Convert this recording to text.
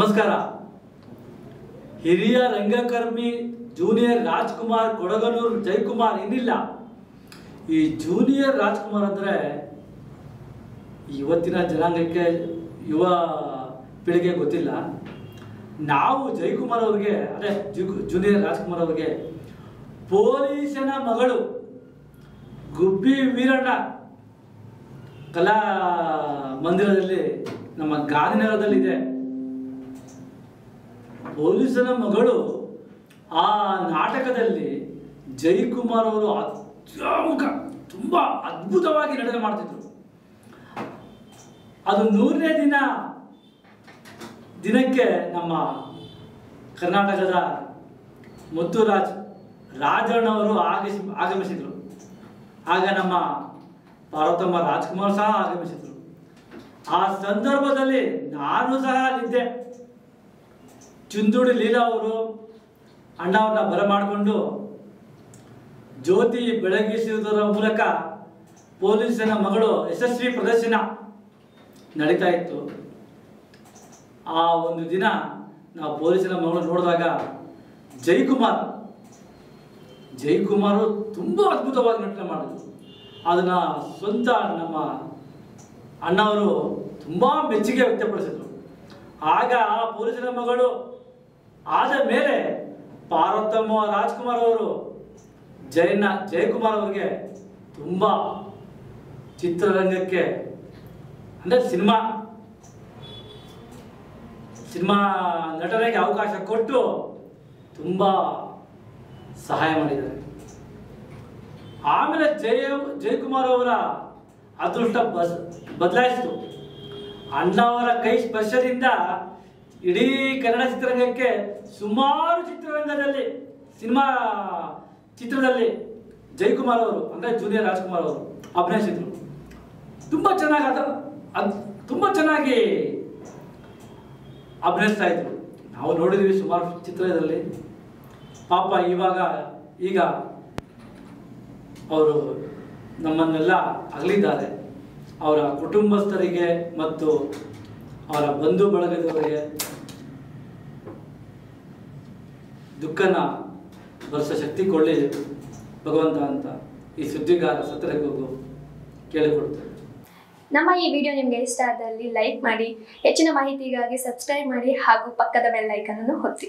ನಮಸ್ಕಾರ. ಹಿರಿಯ ರಂಗಕರ್ಮಿ ಜೂನಿಯರ್ ರಾಜ್ಕುಮಾರ್ ಕೊಡಗನೂರು ಜಯಕುಮಾರ್ ಏನಿಲ್ಲ. ಈ ಜೂನಿಯರ್ ರಾಜ್ಕುಮಾರ್ ಅಂದರೆ ಇವತ್ತಿನ ಜನಾಂಗಕ್ಕೆ ಯುವ ಪೀಳಿಗೆ ಗೊತ್ತಿಲ್ಲ. ನಾವು ಜಯಕುಮಾರ್ ಅವ್ರಿಗೆ, ಅದೇ ಜೂನಿಯರ್ ರಾಜ್ಕುಮಾರ್ ಅವ್ರಿಗೆ ಪೊಲೀಸನ ಮಗಳು ಗುಬ್ಬಿ ವೀರಣ್ಣ ಕಲಾ ಮಂದಿರದಲ್ಲಿ ನಮ್ಮ ಗಾಂಧಿನಗರದಲ್ಲಿದೆ. ಪೊಲೀಸನ ಮಗಳು ಆ ನಾಟಕದಲ್ಲಿ ಜೈಕುಮಾರ್ ಅವರು ಅತ್ಯಮುಖ, ತುಂಬ ಅದ್ಭುತವಾಗಿ ನಟನೆ ಮಾಡ್ತಿದ್ರು. ಅದು ನೂರನೇ ದಿನ, ದಿನಕ್ಕೆ ನಮ್ಮ ಕರ್ನಾಟಕದ ಮುತ್ತುರಾಜ್ ರಾಜಣ್ಣವರು ಆಗಮಿಸಿ ಆಗಮಿಸಿದರು. ಆಗ ನಮ್ಮ ಪಾರ್ವತಮ್ಮ ರಾಜ್ಕುಮಾರ್ ಸಹ ಆಗಮಿಸಿದರು. ಆ ಸಂದರ್ಭದಲ್ಲಿ ನಾನು ಸಹ ಅಲ್ಲಿದ್ದೆ ಚುಂದೂಡಿ ಲೀಲಾ ಅವರು ಅಣ್ಣವ್ರನ್ನ ಬರಮಾಡಿಕೊಂಡು ಜ್ಯೋತಿ ಬೆಳಗಿಸುವುದರ ಮೂಲಕ ಪೊಲೀಸನ ಮಗಳು ಯಶಸ್ವಿ ಪ್ರದರ್ಶನ ನಡೀತಾ ಇತ್ತು. ಆ ಒಂದು ದಿನ ನಾವು ಪೊಲೀಸನ ಮಗಳು ನೋಡಿದಾಗ ಜೈಕುಮಾರ್, ಜೈಕುಮಾರು ತುಂಬ ಅದ್ಭುತವಾಗಿ ನಟನೆ ಮಾಡಿದ್ರು. ಅದನ್ನ ಸ್ವಂತ ನಮ್ಮ ಅಣ್ಣವರು ತುಂಬ ಮೆಚ್ಚುಗೆ ವ್ಯಕ್ತಪಡಿಸಿದ್ರು. ಆಗ ಆ ಪೊಲೀಸನ ಮಗಳು ಆದ ಮೇಲೆ ಪಾರ್ವತಮ್ಮ ರಾಜ್ಕುಮಾರ್ ಅವರು ಜೈನ ಜಯಕುಮಾರ್ ಅವರಿಗೆ ತುಂಬ ಚಿತ್ರರಂಗಕ್ಕೆ, ಅಂದರೆ ಸಿನಿಮಾ ಸಿನಿಮಾ ನಟನೆಗೆ ಅವಕಾಶ ಕೊಟ್ಟು ತುಂಬ ಸಹಾಯ ಮಾಡಿದ್ದಾರೆ. ಆಮೇಲೆ ಜಯ, ಜಯಕುಮಾರ್ ಅವರ ಅದೃಷ್ಟ ಬಸ್ ಬದಲಾಯಿಸಿತು. ಅಣ್ಣವರ ಕೈ ಸ್ಪರ್ಶದಿಂದ ಇಡೀ ಕನ್ನಡ ಚಿತ್ರರಂಗಕ್ಕೆ ಸುಮಾರು ಚಿತ್ರರಂಗದಲ್ಲಿ, ಸಿನಿಮಾ ಚಿತ್ರದಲ್ಲಿ ಜಯಕುಮಾರ್ ಅವರು, ಅಂದರೆ ಜೂನಿಯರ್ ರಾಜ್ಕುಮಾರ್ ಅವರು ಅಭಿನಯಿಸಿದ್ರು. ತುಂಬ ಚೆನ್ನಾಗಿ ಅದ ತುಂಬಾ ಚೆನ್ನಾಗಿ ಅಭಿನಯಿಸ್ತಾ ಇದ್ರು. ನಾವು ನೋಡಿದ್ವಿ ಸುಮಾರು ಚಿತ್ರದಲ್ಲಿ. ಪಾಪ ಇವಾಗ, ಈಗ ಅವರು ನಮ್ಮನ್ನೆಲ್ಲ ಅಗಲಿದ್ದಾರೆ. ಅವರ ಕುಟುಂಬಸ್ಥರಿಗೆ ಮತ್ತು ಅವರ ಬಂಧು ಬಳಗದವರಿಗೆ ದುಃಖನ ವರ್ಷ ಶಕ್ತಿ ಕೊಳ್ಳಿ ಭಗವಂತ ಅಂತ ಈ ಸುದ್ದಿಗಾರ ಸತ್ರಕ್ಕೂ ಕೇಳಿಕೊಡ್ತಾರೆ. ನಮ್ಮ ಈ ವಿಡಿಯೋ ನಿಮಗೆ ಇಷ್ಟ ಆದಲ್ಲಿ ಲೈಕ್ ಮಾಡಿ, ಹೆಚ್ಚಿನ ಮಾಹಿತಿಗಾಗಿ ಸಬ್ಸ್ಕ್ರೈಬ್ ಮಾಡಿ ಹಾಗೂ ಪಕ್ಕದ ಬೆಲ್ ಐಕನ್ ಅನ್ನು ಒತ್ತಿ.